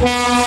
Yeah.